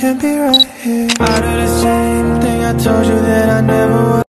can't be right here. I do the same thing I told you that I never